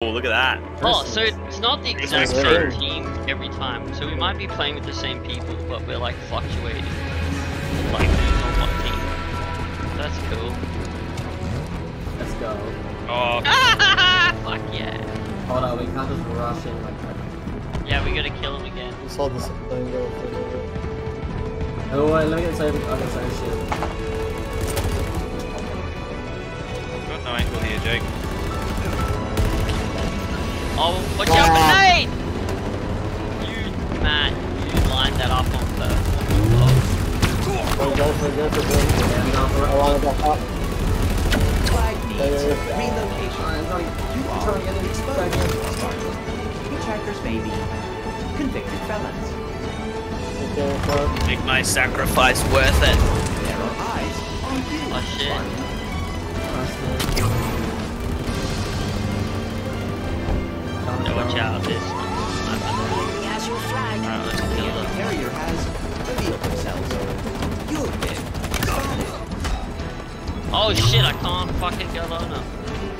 Oh, look at that. Oh, so it's not the exact same team every time. So we might be playing with the same people, but we're like fluctuating. Like who's on what team. That's cool. Let's go. Oh, Fuck yeah. Hold on, we can't just rush in like that. Yeah, we gotta kill him again. We saw this thing go for a little bit. Oh wait, let me get side other side of shit. got no angle here, Jake. Oh, watch out for Nate! You, man, you lined that up on purpose. Oh, Go, go for it, go for it, go for it. Yeah, we don't I want to go up. Flag needs yeah, yeah. relocation. You are exposed. Hitchhikers may be convicted felons. Make my sacrifice worth it. There are eyes on you. oh shit. Yeah, watch out, this. Has your flag. Alright, let's The kill carrier has revealed themselves. Been. Oh shit, I can't fucking go low enough.